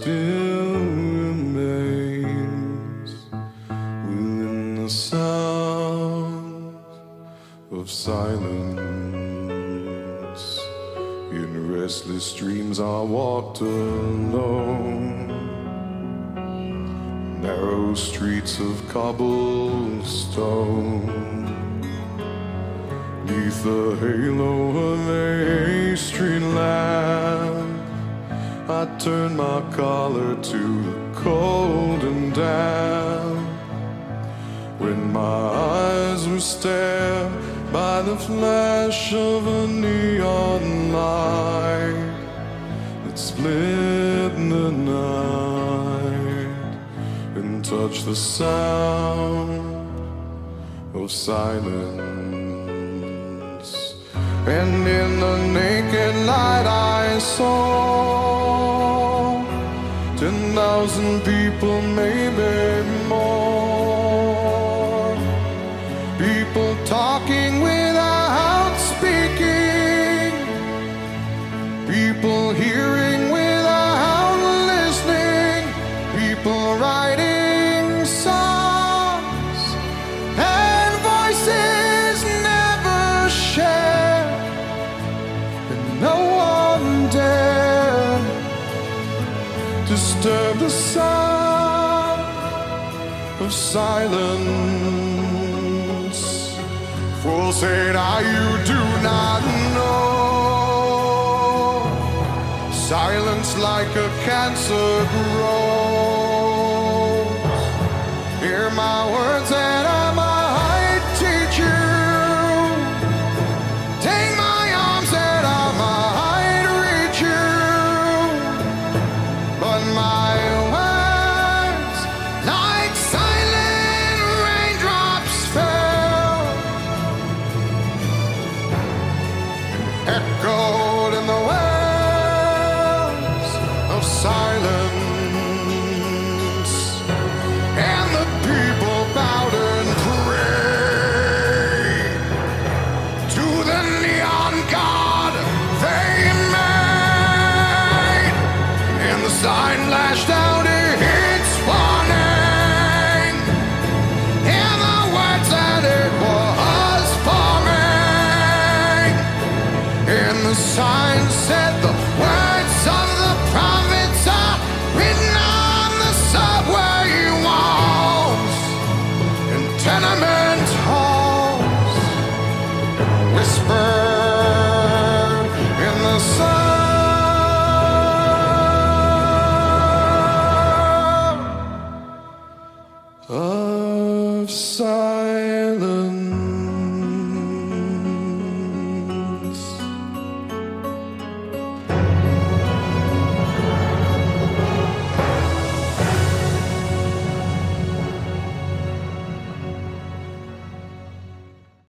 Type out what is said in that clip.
still remains within the sound of silence. In restless dreams, I walked alone. Narrow streets of cobblestone. Neath the halo of I turned my collar to the cold and damp. When my eyes were stared by the flash of a neon light that split the night and touched the sound of silence. And in the naked light I saw ten thousand people, maybe more. People talking without disturb the sound of silence. Fool said, I you do not know. Silence like a cancer grows. Hear my words lashed out its warning. And the words that it was forming. And the sign said the